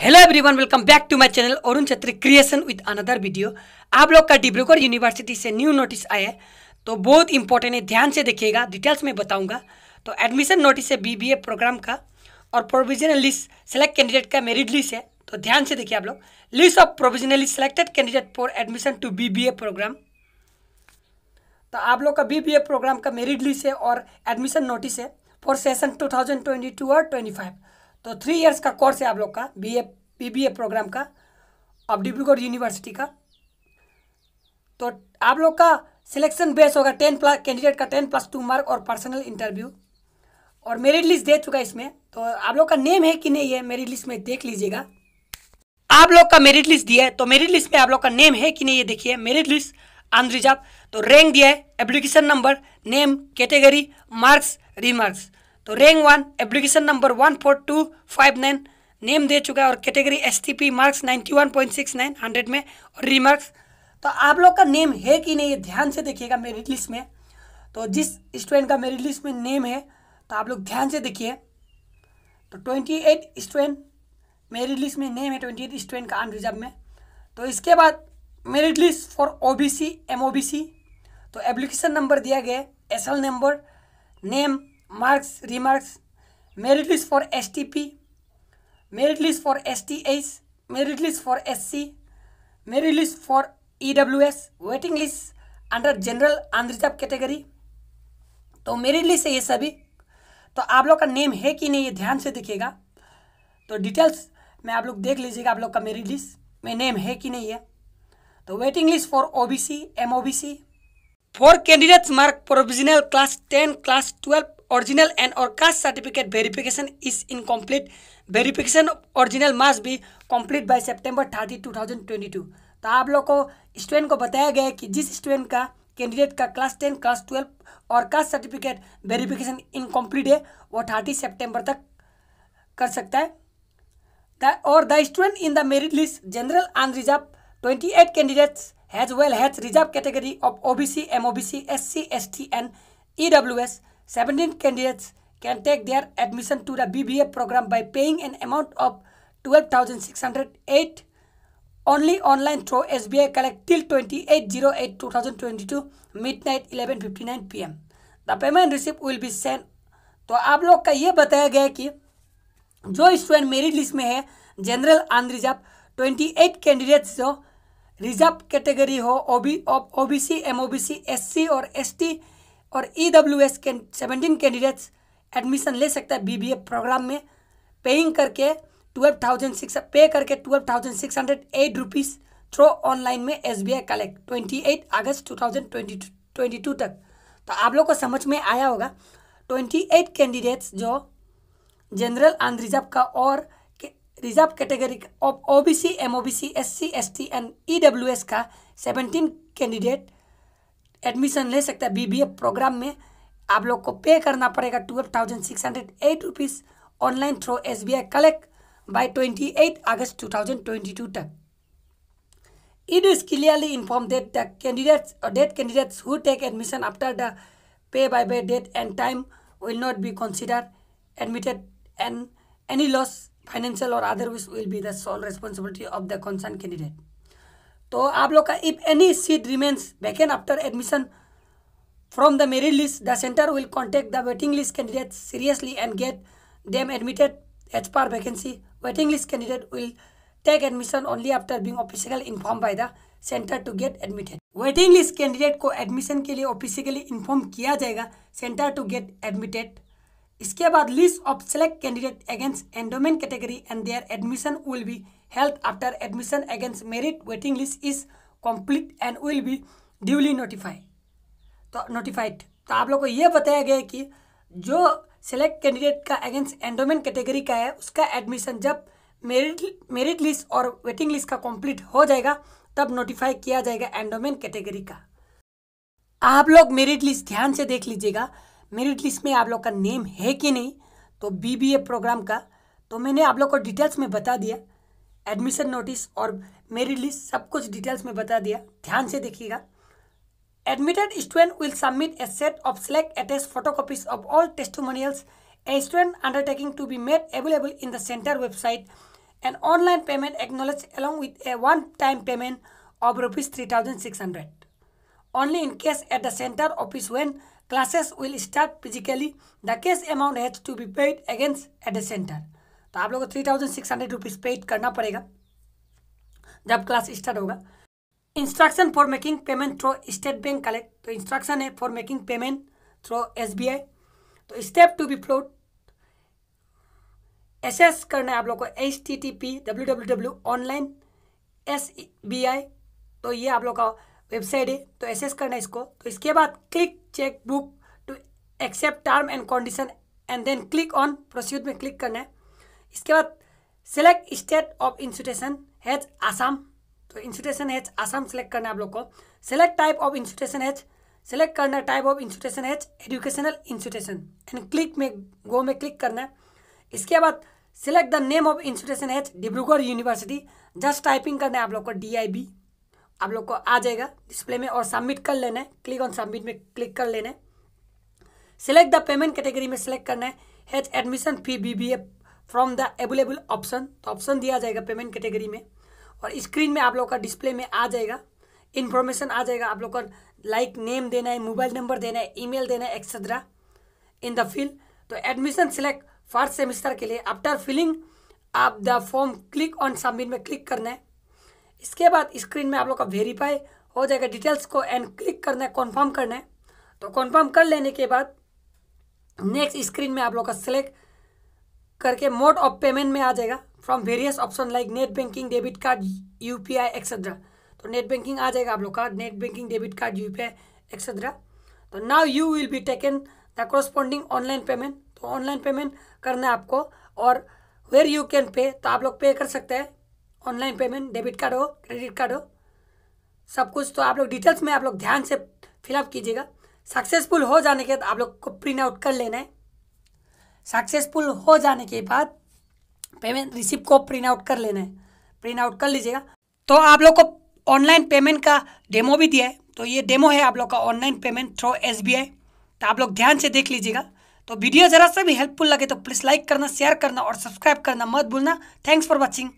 Hello everyone welcome back to my channel Arun Chhetri creation with another video आप लोग का Dibrugarh university से new notice आया है तो बहुत इंपॉर्टेंट है, ध्यान से देखिएगा डिटेल्स में बताऊँगा। तो एडमिशन नोटिस है बीबीए प्रोग्राम का, और प्रोविजनल लिस्ट सेलेक्ट कैंडिडेट का मेरिट लिस्ट है। तो ध्यान से देखिए आप लोग list of provisionally selected candidate for admission to BBA programme तो आप लोग का बीबीए प्रोग्राम का मेरिट लिस्ट है और एडमिशन नोटिस है फॉर सेशन 2022 और 25 तो थ्री इयर्स का कोर्स है आप लोग का B A P B A programme का ऑफ़ डिब्रूगढ़ यूनिवर्सिटी का। तो आप लोग का सिलेक्शन बेस होगा टेन प्लस कैंडिडेट का टेन प्लस टू मार्क और पर्सनल इंटरव्यू और मेरिट लिस्ट दे चुका है इसमें तो आप लोग का नेम है कि नहीं है मेरिट लिस्ट में देख लीजिएगा। आप लोग का मेरिट लिस्ट दिया है तो मेरिट लिस्ट में आप लोग का नेम है कि नहीं ये देखिए मेरिट लिस्ट आन तो रैंक दिया है application number name category marks remarks तो rank one application number one four two five nine name दे चुका है और category S T P marks ninety one point six nine hundred में और रिमार्क्स तो आप लोग का नेम है कि नहीं, ये ध्यान से देखिएगा मेरिट लिस्ट में। तो जिस स्टूडेंट का मेरिट लिस्ट में नेम है तो आप लोग ध्यान से देखिए। तो twenty eight student merit list में नेम है ट्वेंटी एट स्टूडेंट का अनरिजर्व में। तो इसके बाद merit list for O B C M O B C तो एप्लीकेशन नंबर दिया गया S L number name remarks merit list for S T P merit list for S C merit list for E W S waiting list under general unreserve category तो merit list है ये सभी। तो आप लोग का नेम है कि नहीं ये ध्यान से दिखेगा तो डिटेल्स में आप लोग देख लीजिएगा आप लोग का मेरिट लिस्ट में नेम है कि नहीं है। तो waiting list for O B C M O B C for candidates mark provisional class ten class twelve original and और caste certificate verification is incomplete verification original must भी complete by September thirty two thousand twenty two तो आप लोग को student को बताया गया है कि जिस स्टूडेंट का कैंडिडेट का क्लास टेन क्लास ट्वेल्व और कास्ट सर्टिफिकेट वेरिफिकेशन इनकम्प्लीट है वो थर्टी सेप्टेम्बर तक कर सकता है the the, or the student in the merit list general unreserved 28 candidates has well has reserved category of OBC, MOBC, SC, ST and EWS. 17 candidates can take their admission to the BBA program by paying an amount of 12,608 only online through SBI collect till 2808 2022 midnight 11:59 pm. The payment receipt will be sent. तो आप लोग का ये बताया गया कि जो student merit list में है general unreserve twenty eight candidates जो रिज़र्व कैटेगरी हो OB O B C M O B C S C और एस टी और ई डब्ल्यू एस के सेवनटीन कैंडिडेट्स एडमिशन ले सकता है बी बी ए प्रोग्राम में पेइंग करके ट्वेल्व थाउज़ेंड सिक्स पे करके twelve thousand six hundred eight rupees through online में S B I collect twenty eight August two thousand twenty twenty two तक। तो आप लोग को समझ में आया होगा ट्वेंटी एट कैंडिडेट्स जो जनरल अनरिजर्व का और reserve category of O B C M O B C S C S T and E W S का सेवनटीन कैंडिडेट एडमिशन ले सकते हैं बी प्रोग्राम में। आप लोग को पे करना पड़ेगा twelve thousand six hundred eight rupees online through S B I collect by twenty eight August two thousand twenty two तक। It is clearly inform that the candidates that candidates who take admission after the pay by by date and time will not be consider admitted and any loss financial और otherwise will be the sole responsibility of the concern candidate तो आप लोग का if any seat remains vacant after admission from the merit list the centre will contact the waiting list candidate seriously and get them admitted as per vacancy waiting list candidate will take admission only after being official inform by the centre to get admitted waiting list candidate को admission के लिए officially inform किया जाएगा centre to get admitted इसके बाद list of select candidate against endowment category and their admission will be held after admission against merit waiting list is complete and will be duly notify तो notified तो आप लोग को ये बताया गया कि जो सेलेक्ट कैंडिडेट का अगेंस्ट एंडोमेंट कैटेगरी का है, उसका एडमिशन जब मेरिट मेरिट लिस्ट और वेटिंग लिस्ट का कंप्लीट हो जाएगा, तब नोटिफाई किया जाएगा एंडोमेंट कैटेगरी का। आप लोग मेरिट लिस्ट ध्यान से देख लीजिएगा। मेरिट लिस्ट में आप लोग का नेम है कि नहीं तो बीबीए प्रोग्राम का तो मैंने आप लोग को डिटेल्स में बता दिया एडमिशन नोटिस और मेरिट लिस्ट सब कुछ डिटेल्स में बता दिया, ध्यान से देखिएगा। Admitted student will submit a set of select attach photocopies of all testimonials a student undertaking to be made available in the centre website an online payment acknowledged along with a one-time payment of rupees 3600 only in case at the center office when classes will start physically the cash amount has to be paid against at the center. तो आप लोगों को three thousand six hundred rupees paid करना पड़ेगा जब class start होगा। Instruction for making payment through state bank collect तो instruction है for making payment through S B I तो स्टेप टू बी फ्लोट एस करना है आप लोग को H T T P W W W online S B I तो ये आप लोग का वेबसाइट है। तो एस करना है इसको। तो इसके बाद click check book to accept term and condition and then click on proceed में क्लिक करना है। इसके बाद select state of institution as Assam तो इंस्टीट्यूशन हैज़ आसाम सेलेक्ट करना है आप लोग को। Select type of institution as select करना type of institution as educational institution and click में गो में क्लिक करना है। इसके बाद select the name of institution as Dibrugarh university just typing करना है आप लोग को डी आई बी आप लोग को आ जाएगा डिस्प्ले में और सबमिट कर लेना है। क्लिक ऑन सबमिट में क्लिक कर लेना है। सिलेक्ट द पेमेंट कैटेगरी में सिलेक्ट करना है। As admission fee B B A from the available option तो ऑप्शन दिया जाएगा पेमेंट कैटेगरी में। और स्क्रीन में आप लोग का डिस्प्ले में आ जाएगा। इन्फॉर्मेशन आ जाएगा। आप लोग का लाइक नेम देना है मोबाइल नंबर देना है ईमेल देना है एक्सेट्रा इन द फ़ील्ड तो एडमिशन सिलेक्ट फ़र्स्ट सेमिस्टर के लिए आफ्टर फिलिंग आप the form click on submit में क्लिक करना है। इसके बाद स्क्रीन में आप लोग का वेरीफाई हो जाएगा डिटेल्स को एंड क्लिक करना है कॉन्फर्म करना है। तो कॉन्फर्म कर लेने के बाद नेक्स्ट स्क्रीन में आप लोग का सिलेक्ट करके मोड ऑफ़ पेमेंट में आ जाएगा from various option like net banking debit card U P I etcetera तो नेट बैंकिंग आ जाएगा आप लोग का net banking debit card U etcetera तो now you will be taken the corresponding online payment तो ऑनलाइन पेमेंट करना है आपको और वेर यू कैन पे तो आप लोग पे कर सकते हैं। ऑनलाइन पेमेंट, डेबिट कार्ड हो, क्रेडिट कार्ड हो, सब कुछ तो आप लोग डिटेल्स में आप लोग ध्यान से फिलअप कीजिएगा। सक्सेसफुल हो जाने के बाद आप लोग को प्रिंट आउट कर लेना है। सक्सेसफुल हो जाने के बाद पेमेंट, रिसिप्ट को प्रिंट आउट कर लेना है। प्रिंट आउट कर लीजिएगा। तो आप लोग को ऑनलाइन पेमेंट का डेमो भी दिया है। तो ये डेमो है आप लोग का ऑनलाइन पेमेंट थ्रो एस तो आप लोग ध्यान से देख लीजिएगा। तो वीडियो ज़रा सा भी हेल्पफुल लगे तो प्लीज़ लाइक करना, शेयर करना और सब्सक्राइब करना मत भूलना। Thanks for watching.